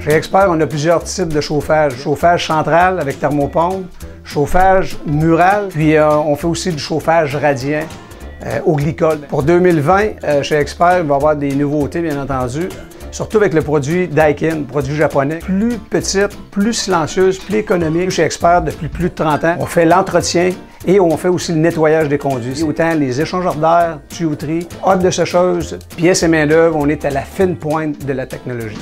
Chez Expert, on a plusieurs types de chauffage. Chauffage central avec thermopompe, chauffage mural, puis euh, on fait aussi du chauffage radien euh, au glycol. Pour 2020, euh, chez Expert, il va y avoir des nouveautés, bien entendu, surtout avec le produit Daikin, produit japonais. Plus petite, plus silencieuse, plus économique. Chez Expert, depuis plus de 30 ans, on fait l'entretien et on fait aussi le nettoyage des conduits. Autant les échangeurs d'air, tuyauterie, hotte de sécheuse, pièces et main-d'œuvre, on est à la fine pointe de la technologie.